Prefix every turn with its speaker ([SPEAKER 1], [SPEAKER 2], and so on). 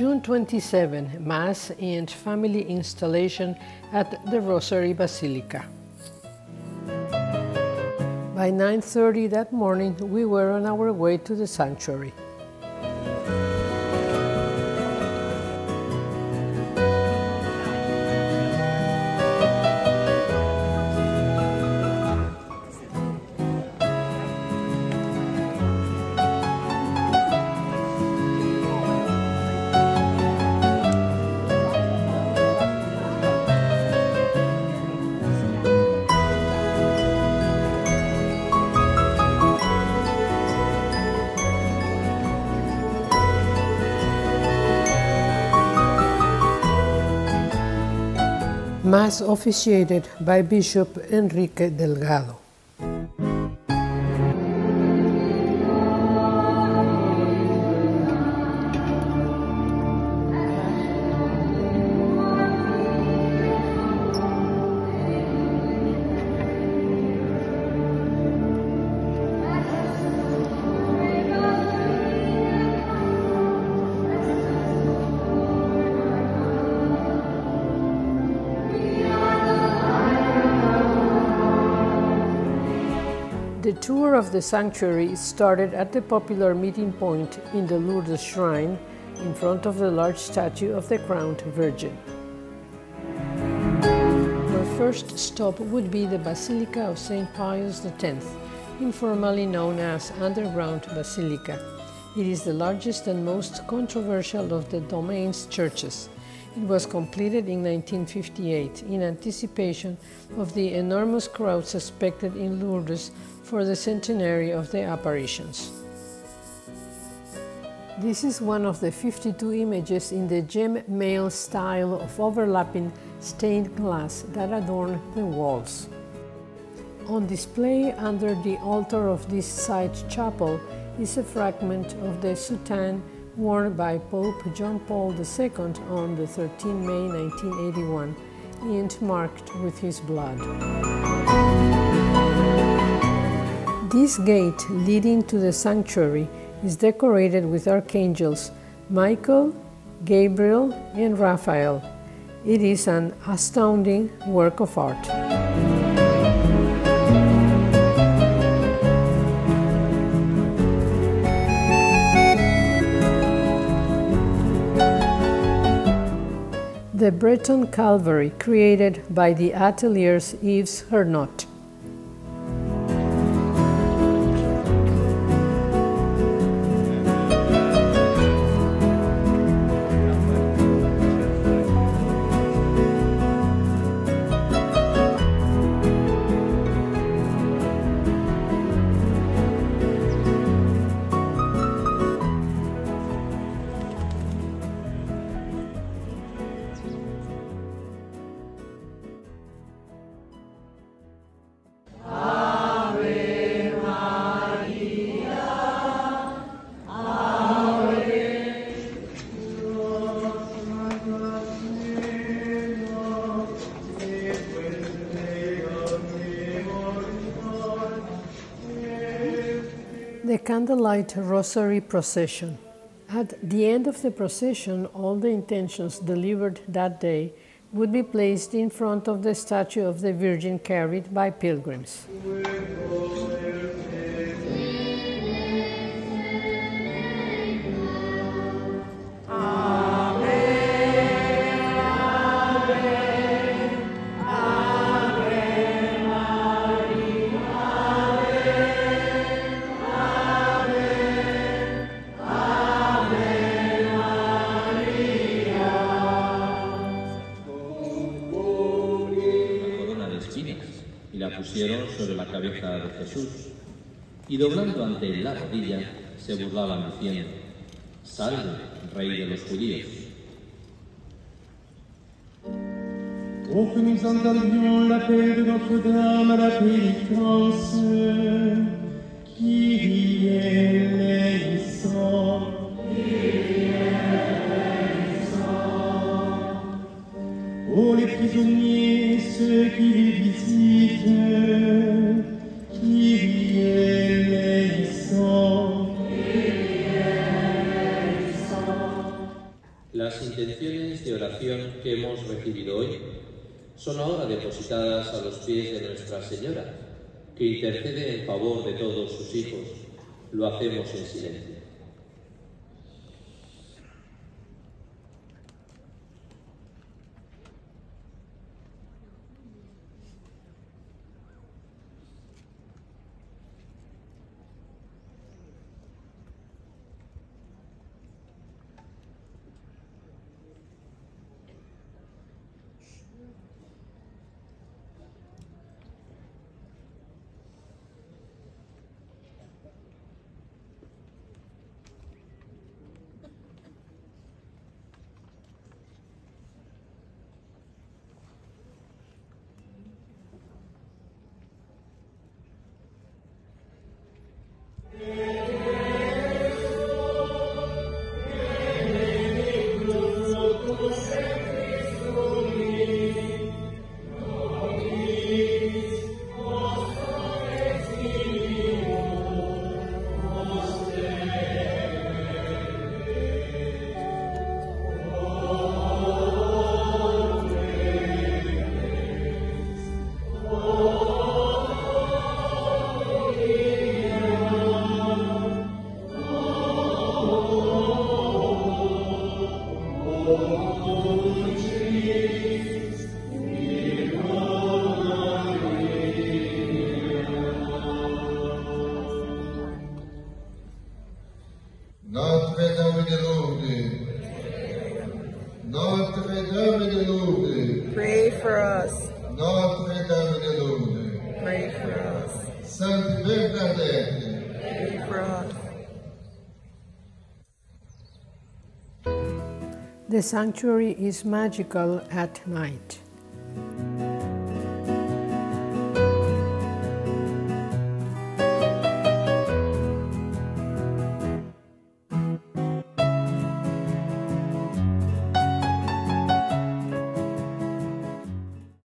[SPEAKER 1] June 27, Mass and Family Installation at the Rosary Basilica. By 9.30 that morning, we were on our way to the sanctuary. Mass officiated by Bishop Enrique Delgado. The tour of the sanctuary started at the popular meeting point in the Lourdes Shrine in front of the large statue of the Crowned Virgin. Our first stop would be the Basilica of St. Pius X, informally known as Underground Basilica. It is the largest and most controversial of the domain's churches. It was completed in 1958 in anticipation of the enormous crowds expected in Lourdes for the centenary of the apparitions. This is one of the 52 images in the gemmail style of overlapping stained glass that adorn the walls. On display under the altar of this side chapel is a fragment of the soutane worn by Pope John Paul II on the 13 May 1981 and marked with his blood. This gate leading to the sanctuary is decorated with archangels Michael, Gabriel, and Raphael. It is an astounding work of art. The Breton Calvary created by the Atelier's Yves Hernot. Candlelight rosary procession. At the end of the procession, all the intentions delivered that day would be placed in front of the statue of the Virgin carried by pilgrims.
[SPEAKER 2] Pusieron sobre la cabeza de Jesús. Y doblando ante la rodilla, se burlaban diciendo, Salve, Rey de los judíos.
[SPEAKER 3] Oh, que nous entendions l'appel de Notre-Dame à la pénitence, qui. Oh, les prisonniers, ceux qui
[SPEAKER 2] Las intenciones de oración que hemos recibido hoy son ahora depositadas a los pies de Nuestra Señora, que intercede en favor de todos sus hijos. Lo hacemos en silencio.
[SPEAKER 4] Notre-Dame
[SPEAKER 1] The sanctuary is magical at night.